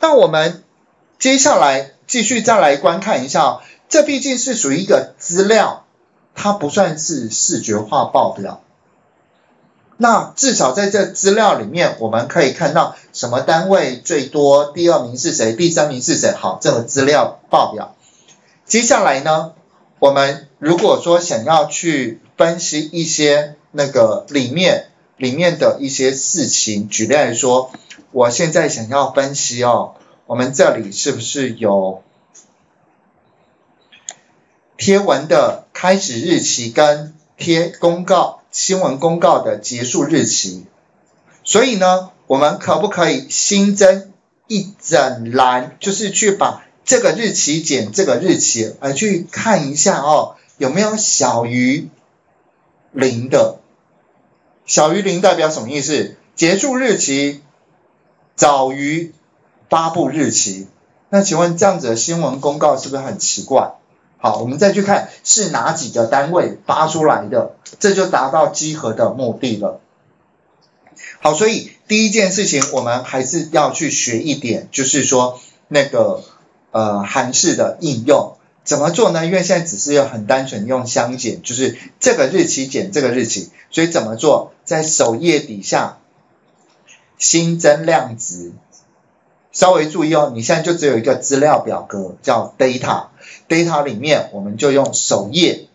那我们接下来继续再来观看一下哦，这毕竟是属于一个资料，它不算是视觉化报表。那至少在这资料里面，我们可以看到什么单位最多，第二名是谁，第三名是谁。好，这个资料报表。接下来呢，我们如果说想要去分析一些那个里面里面的一些事情，举例来说，我现在想要分析哦，我们这里是不是有贴文的开始日期跟贴公告？新闻公告的结束日期，所以呢，我们可不可以新增一整栏，就是去把这个日期减这个日期，来去看一下哦，有没有小于零的？小于零代表什么意思？结束日期早于发布日期。那请问这样子的新闻公告是不是很奇怪？好，我们再去看是哪几个单位发出来的，这就达到集合的目的了。好，所以第一件事情我们还是要去学一点，就是说那个呃函式的应用怎么做呢？因为现在只是要很单纯用相减，就是这个日期减这个日期，所以怎么做？在首页底下新增量值。稍微注意哦，你现在就只有一个资料表格叫 data，data 里面我们就用首页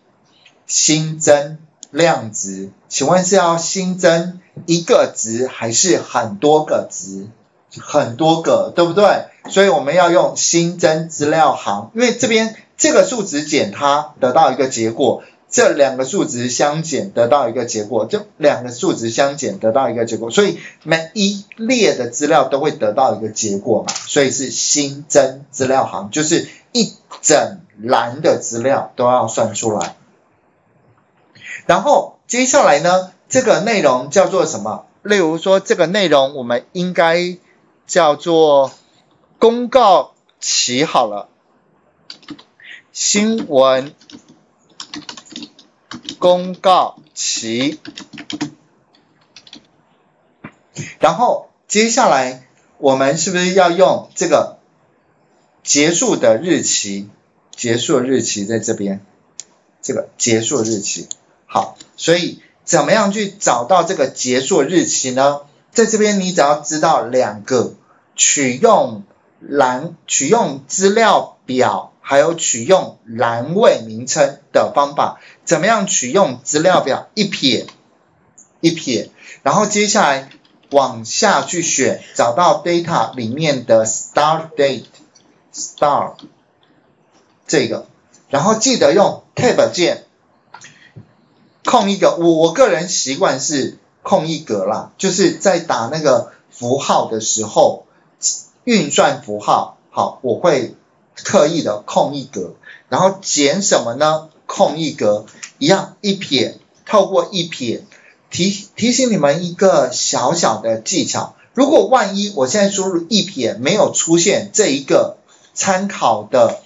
新增量值，请问是要新增一个值还是很多个值？很多个，对不对？所以我们要用新增资料行，因为这边这个数值减它得到一个结果。这两个数值相减得到一个结果，就两个数值相减得到一个结果，所以每一列的资料都会得到一个结果嘛，所以是新增资料行，就是一整栏的资料都要算出来。然后接下来呢，这个内容叫做什么？例如说这个内容我们应该叫做公告期好了，新闻。公告期，然后接下来我们是不是要用这个结束的日期？结束日期在这边，这个结束日期。好，所以怎么样去找到这个结束日期呢？在这边你只要知道两个取用栏、取用资料表。还有取用栏位名称的方法，怎么样取用资料表？一撇一撇，然后接下来往下去选，找到 data 里面的 start date star 这个，然后记得用 tab 键空一个，我我个人习惯是空一格啦，就是在打那个符号的时候，运算符号，好，我会。刻意的空一格，然后减什么呢？空一格，一样一撇，透过一撇提提醒你们一个小小的技巧。如果万一我现在输入一撇没有出现这一个参考的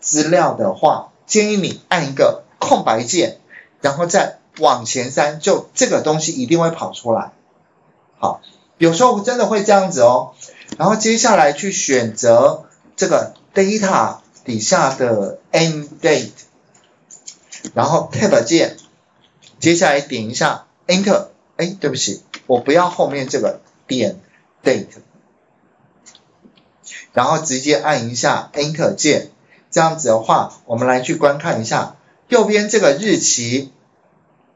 资料的话，建议你按一个空白键，然后再往前删，就这个东西一定会跑出来。好，有时候真的会这样子哦。然后接下来去选择这个。Data 底下的 end date，然后 tab 键，接下来点一下 enter，哎，对不起，我不要后面这个点 date，然后直接按一下 enter 键，这样子的话，我们来去观看一下右边这个日期，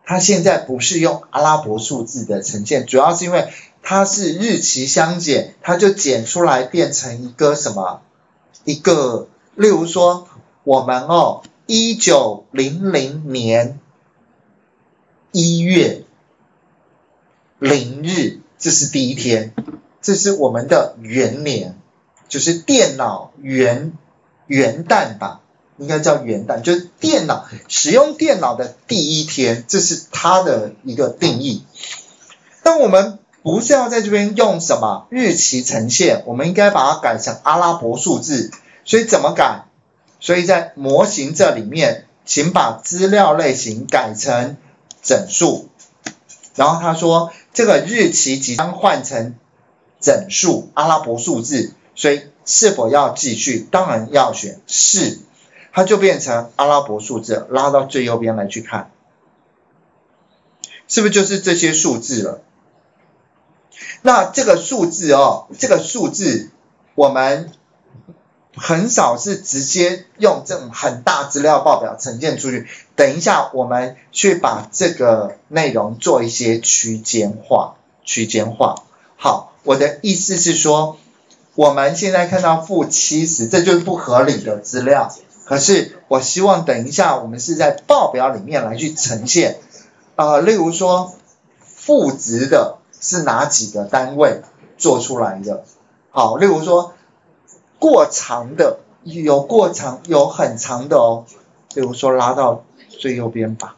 它现在不是用阿拉伯数字的呈现，主要是因为它是日期相减，它就减出来变成一个什么？一个，例如说，我们哦，一九零零年一月零日，这是第一天，这是我们的元年，就是电脑元元旦吧，应该叫元旦，就是电脑使用电脑的第一天，这是它的一个定义。当我们不是要在这边用什么日期呈现，我们应该把它改成阿拉伯数字。所以怎么改？所以在模型这里面，请把资料类型改成整数。然后他说这个日期即将换成整数阿拉伯数字，所以是否要继续？当然要选是，它就变成阿拉伯数字，拉到最右边来去看，是不是就是这些数字了？那这个数字哦，这个数字我们很少是直接用这种很大资料报表呈现出去。等一下，我们去把这个内容做一些区间化，区间化。好，我的意思是说，我们现在看到负七十，这就是不合理的资料。可是我希望等一下我们是在报表里面来去呈现，呃，例如说负值的。是哪几个单位做出来的？好，例如说过长的，有过长，有很长的哦。例如说拉到最右边吧，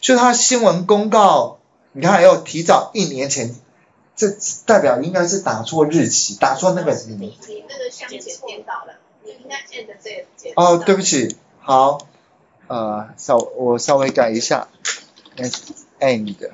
就他新闻公告，你看要提早一年前，这代表应该是打错日期，打错那个你你那个相前颠倒了，你应该 end 这哦，对不起，好，呃，稍我稍微改一下，end。